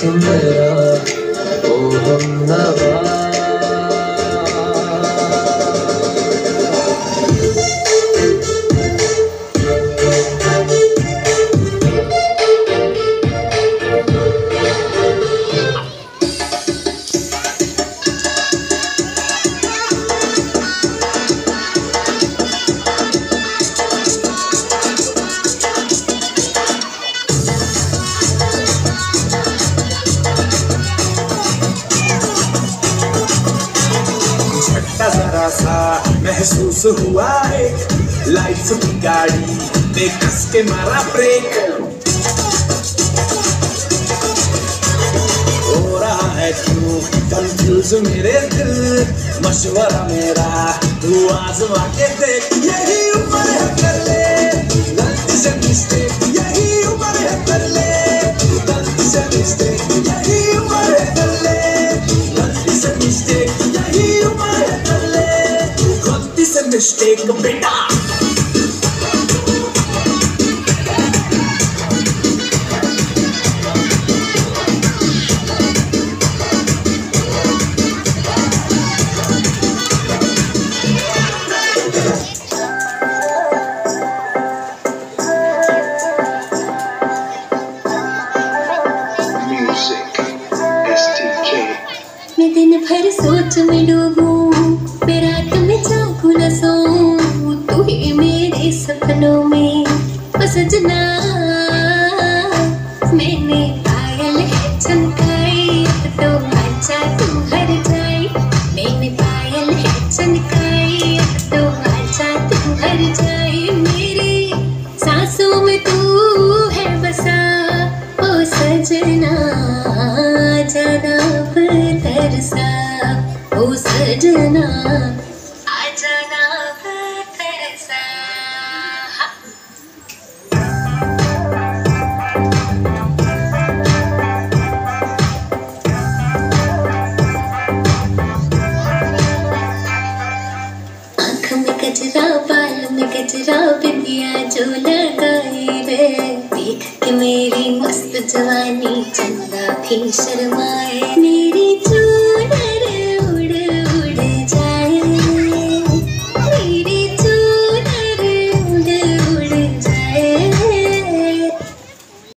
Somebody. महसूस हुआ एक लाइफ की गाड़ी ने कस के मारा ब्रेक हो रहा है क्यों कंफ्यूज मेरे दिल? मशवरा मेरा तू आजमा के देख। यही उम्र है कर ले गलती से मिस्टेक यही उम्र है कर ले गलती से मिस्टेक यही उम्र है कर ले गलती से मिस्टेक गलती से मिस्टेक बेटा Music. STK. मैं दिन भर सोच में डूबूं सजना। मैंने पायल है चमकाई, अब तो आजा तू हर जाए मैंने पायल है चमकाई, अब तो आजा तू हर जाए मेरे सांसों में तू है बसा, ओ सजना, जाना तरसा ओ सजना गजरा बिंदिया जो लगाई रे। देख के मेरी मस्त जवानी चंदा भी शर्माए